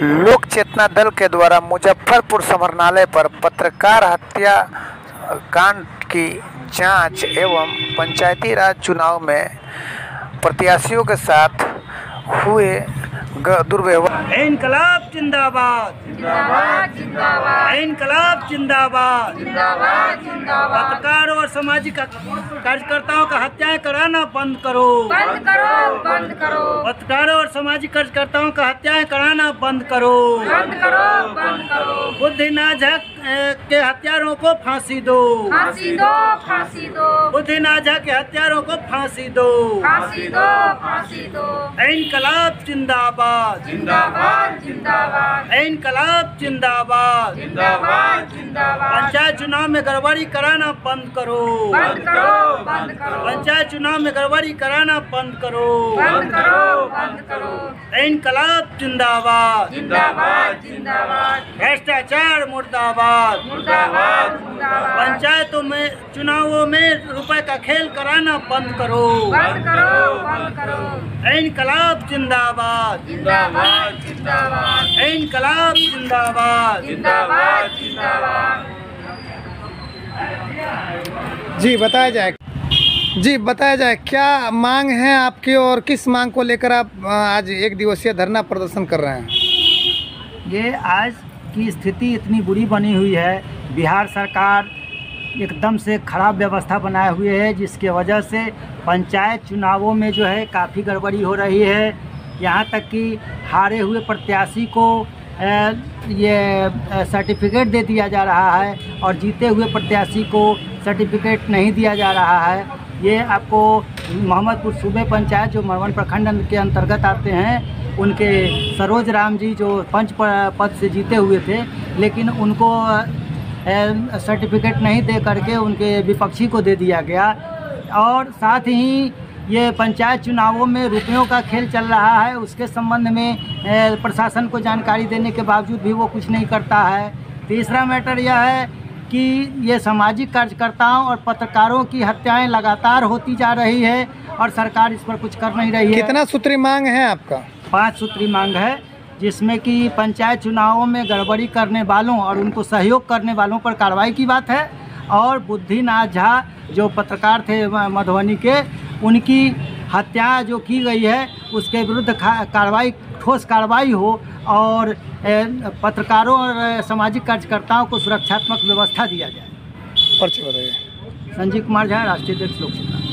लोक चेतना दल के द्वारा मुजफ्फरपुर समरणालय पर पत्रकार हत्या कांड की जाँच एवं पंचायती राज चुनाव में प्रत्याशियों के साथ हुए दुर्व्यवहार। इनकलाब जिंदाबाद। जिंदाबाद जिंदाबाद। इनकलाब जिंदाबाद। पत्रकारों और सामाजिक कार्यकर्ताओं का हत्याएँ कराना बंद करो। बंद करो बंद करो। पत्रकारों और सामाजिक कार्यकर्ताओं का हत्याएँ कराना बंद करो। बंद करो बंद करो। बुद्धिनाथ झा अ, के हत्यारों को फांसी दो। फांसी दो फांसी दो। बुद्धिनाथ झा के हत्यारों को फांसी दो। फांसी दो फांसी दो। इनकलाब जिंदाबाद। जिंदाबाद जिंदाबाद। इनकलाब जिंदाबाद। जिंदाबाद जिंदाबाद। पंचायत चुनाव में गड़बड़ी कराना बंद करो। बंद करो बंद करो। पंचायत चुनाव में गड़बड़ी कराना बंद करो। बंद करो बंद करो। इनकलाब जिंदाबाद। जिंदाबाद जिंदाबाद। भ्रष्टाचार मुर्दाबाद। मुर्दाबाद मुर्दाबाद। पंचायतों में चुनावों में रुपए का खेल कराना बंद करो। बंद करो बंद करो। इनकलाब जिंदाबाद। जिंदाबाद जिंदाबाद। इनकलाब जिंदाबाद। जिंदाबाद जिंदाबाद। जी बताया जाए। जी बताया जाए क्या मांग है आपकी और किस मांग को लेकर आप आज एक दिवसीय धरना प्रदर्शन कर रहे हैं? ये आज की स्थिति इतनी बुरी बनी हुई है। बिहार सरकार एकदम से खराब व्यवस्था बनाए हुए है, जिसके वजह से पंचायत चुनावों में जो है काफ़ी गड़बड़ी हो रही है। यहाँ तक कि हारे हुए प्रत्याशी को ये सर्टिफिकेट दे दिया जा रहा है और जीते हुए प्रत्याशी को सर्टिफिकेट नहीं दिया जा रहा है। ये आपको मोहम्मदपुर सूबे पंचायत, जो मरवन प्रखंड के अंतर्गत आते हैं उनके सरोज राम जी जो पंच पद से जीते हुए थे, लेकिन उनको सर्टिफिकेट नहीं दे करके उनके विपक्षी को दे दिया गया। और साथ ही ये पंचायत चुनावों में रुपयों का खेल चल रहा है, उसके संबंध में प्रशासन को जानकारी देने के बावजूद भी वो कुछ नहीं करता है। तीसरा मैटर यह है कि ये सामाजिक कार्यकर्ताओं और पत्रकारों की हत्याएँ लगातार होती जा रही है और सरकार इस पर कुछ कर नहीं रही है। कितना सूत्री मांग है आपका? पाँच सूत्री मांग है जिसमें कि पंचायत चुनावों में गड़बड़ी करने वालों और उनको सहयोग करने वालों पर कार्रवाई की बात है और बुद्धिनाथ झा जो पत्रकार थे मधुबनी के उनकी हत्या जो की गई है उसके विरुद्ध कार्रवाई ठोस कार्रवाई हो और पत्रकारों और सामाजिक कार्यकर्ताओं को सुरक्षात्मक व्यवस्था दिया जाए। पर्चे बताइए संजीव कुमार झा राष्ट्रीय अध्यक्ष लोक सेवा